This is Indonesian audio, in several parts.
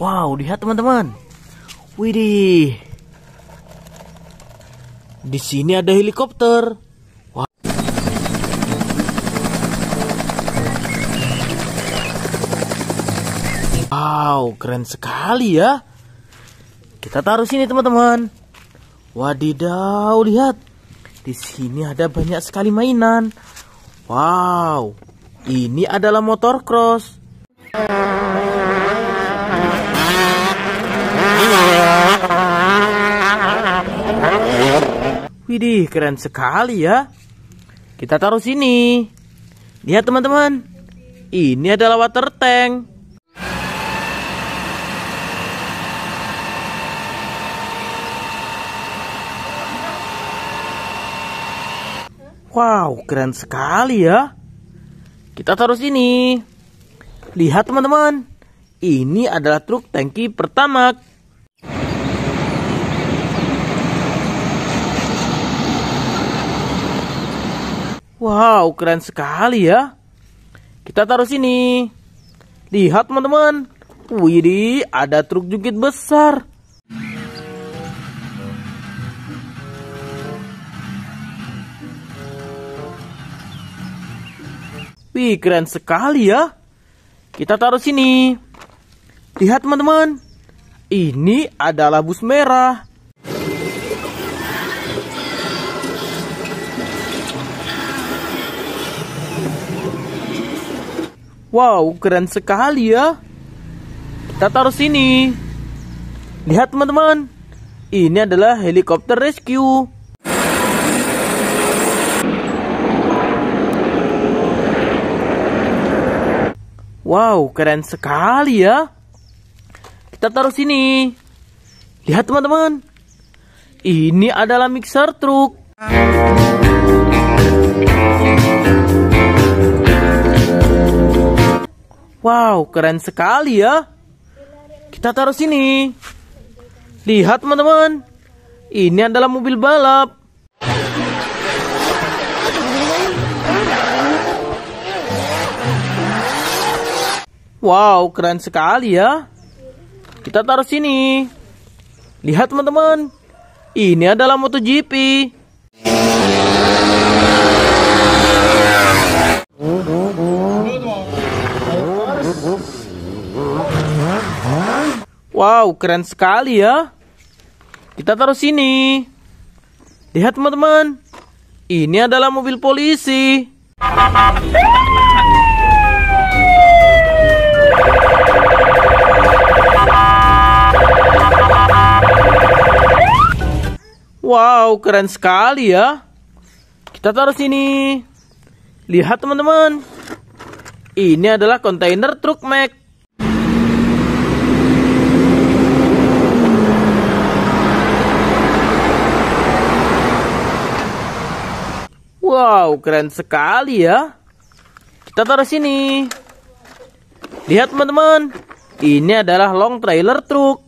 Wow, lihat teman-teman. Widih. Di sini ada helikopter. Wow. Keren sekali ya. Kita taruh sini teman-teman. Wadidaw, lihat. Di sini ada banyak sekali mainan. Wow, ini adalah motor cross. Widih, keren sekali ya. Kita taruh sini. Lihat teman-teman. Ini adalah water tank. Wow, keren sekali ya. Kita taruh sini. Lihat teman-teman. Ini adalah truk tangki pertama. Wow, keren sekali ya. Kita taruh sini. Lihat teman-teman. Widih, ada truk jukit besar. Wih, keren sekali ya. Kita taruh sini. Lihat teman-teman. Ini adalah bus merah. Wow, keren sekali ya. Kita taruh sini. Lihat teman-teman. Ini adalah helikopter rescue. Wow, keren sekali ya. Kita taruh sini. Lihat teman-teman. Ini adalah mixer truk. Wow, keren sekali ya. Kita taruh sini. Lihat teman-teman. Ini adalah mobil balap. Wow, keren sekali ya. Kita taruh sini. Lihat teman-teman. Ini adalah MotoGP. Wow, keren sekali ya. Kita taruh sini. Lihat teman-teman. Ini adalah mobil polisi. Wow, keren sekali ya. Kita taruh sini. Lihat teman-teman. Ini adalah kontainer truk Mac. Wow, keren sekali ya. Kita taruh sini. Lihat teman-teman. Ini adalah long trailer truk.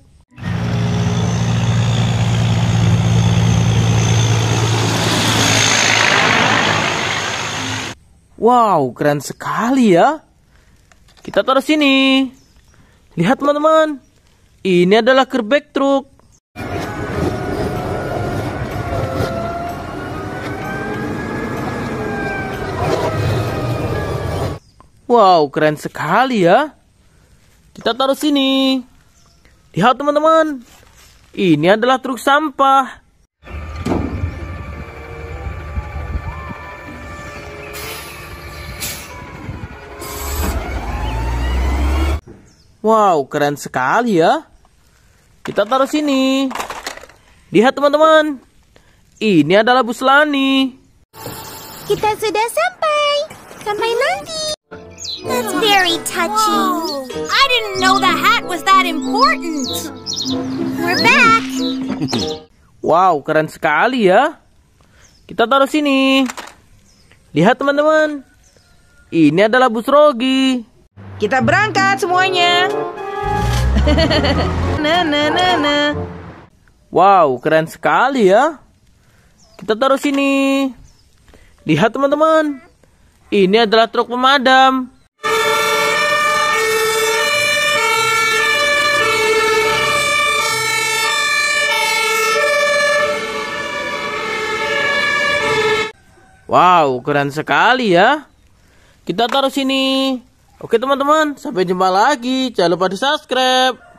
Wow, keren sekali ya. Kita taruh sini. Lihat teman-teman. Ini adalah gerbek truk. Wow, keren sekali ya. Kita taruh sini. Lihat teman-teman. Ini adalah truk sampah. Wow, keren sekali ya. Kita taruh sini. Lihat teman-teman. Ini adalah bus Lani. Kita sudah sampai. Sampai nanti. That's very touching. I didn't know the hat was that important. We're back. Wow, keren sekali ya. Kita taruh sini. Lihat teman-teman. Ini adalah bus Rogi. Kita berangkat semuanya. nah, nah, nah, nah. Wow, keren sekali ya. Kita taruh sini. Lihat teman-teman. Ini adalah truk pemadam. Wow, keren sekali ya. Kita taruh sini. Oke teman-teman, sampai jumpa lagi. Jangan lupa di subscribe.